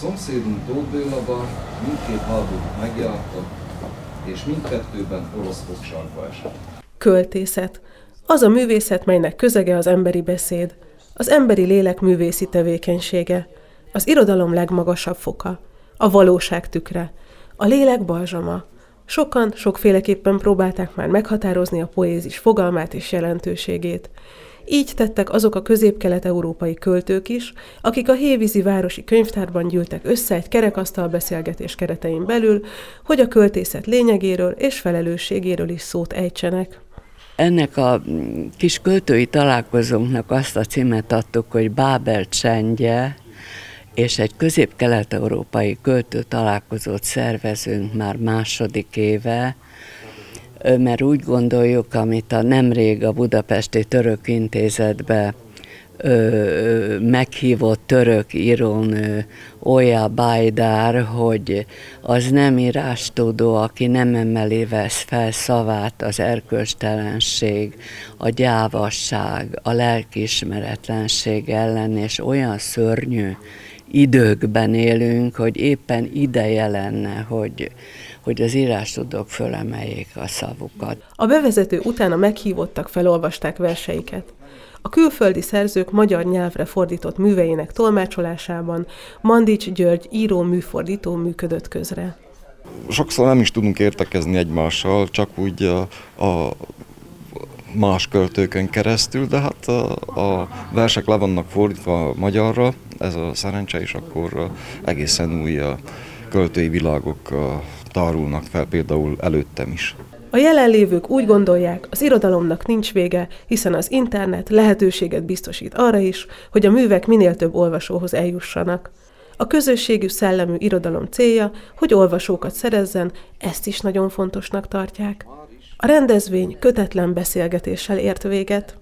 Szomszédunk Tóth Bélaba mindkét háborút megjárta, és mindkettőben orosz fogságba esett. Költészet. Az a művészet, melynek közege az emberi beszéd, az emberi lélek művészi tevékenysége, az irodalom legmagasabb foka, a valóság tükre, a lélek balzsama. Sokan sokféleképpen próbálták már meghatározni a poézis fogalmát és jelentőségét. Így tettek azok a közép-kelet-európai költők is, akik a Hévízi Városi Könyvtárban gyűltek össze egy kerekasztal beszélgetés keretein belül, hogy a költészet lényegéről és felelősségéről is szót ejtsenek. Ennek a kis költői találkozónknak azt a címet adtuk, hogy Bábel csendje, és egy közép-kelet-európai költő találkozót szervezünk már második éve, mert úgy gondoljuk, amit a nemrég a Budapesti Török Intézetbe ö, meghívott török írónő Oya Bajdár, hogy az nem írástudó, aki nem emeli vesz fel szavát az erkölcstelenség, a gyávasság, a lelkiismeretlenség ellen, és olyan szörnyű időkben élünk, hogy éppen ideje lenne, hogy, hogy az írástudók fölemeljék a szavukat. A bevezető után a meghívottak felolvasták verseiket. A külföldi szerzők magyar nyelvre fordított műveinek tolmácsolásában Mandics György író-műfordító működött közre. Sokszor nem is tudunk értekezni egymással, csak úgy a, a más költőkön keresztül, de hát a, versek le vannak fordítva magyarra, ez a szerencse, és akkor egészen új költői világok tárulnak fel, például előttem is. A jelenlévők úgy gondolják, az irodalomnak nincs vége, hiszen az internet lehetőséget biztosít arra is, hogy a művek minél több olvasóhoz eljussanak. A közösségű szellemű irodalom célja, hogy olvasókat szerezzen, ezt is nagyon fontosnak tartják. A rendezvény kötetlen beszélgetéssel ért véget.